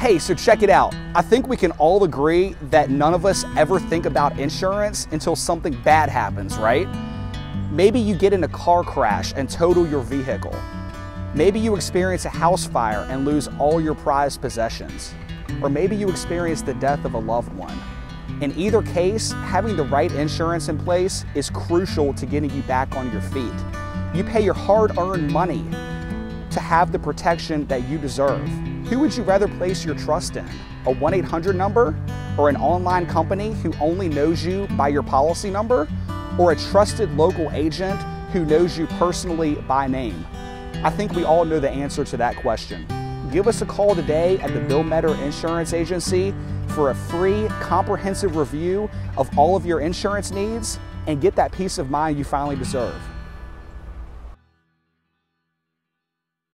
Hey, so check it out. I think we can all agree that none of us ever think about insurance until something bad happens, right? Maybe you get in a car crash and total your vehicle. Maybe you experience a house fire and lose all your prized possessions. Or maybe you experience the death of a loved one. In either case, having the right insurance in place is crucial to getting you back on your feet. You pay your hard earned money to have the protection that you deserve. Who would you rather place your trust in? A 1 800 number? Or an online company who only knows you by your policy number? Or a trusted local agent who knows you personally by name? I think we all know the answer to that question. Give us a call today at the Bill Meador Insurance Agency for a free comprehensive review of all of your insurance needs and get that peace of mind you finally deserve.